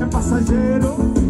é passageiro.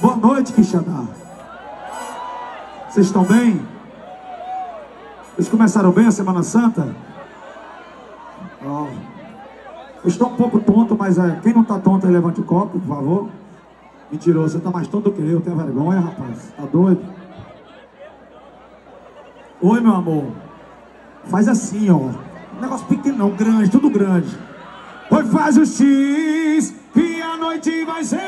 Boa noite, Quixadá. Vocês estão bem? Vocês começaram bem a Semana Santa? Ó. Eu estou um pouco tonto, mas é, quem não está tonto levante o copo, por favor. Mentiroso, você está mais tonto do que eu, tem vergonha, rapaz. Tá doido? Oi, meu amor. Faz assim, ó. Negócio pequeno, grande, tudo grande. Oi, faz o X, que a noite vai ser.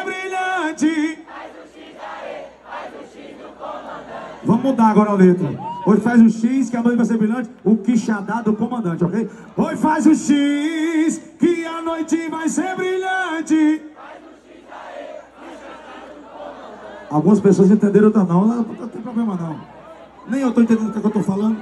Vamos mudar agora a letra. Oi, faz o X, que a noite vai ser brilhante. O quixadá do comandante, ok? Oi, faz o X, que a noite vai ser brilhante. Algumas pessoas entenderam, outras não. Não, não tem problema não. Nem eu estou entendendo o que, é que eu estou falando.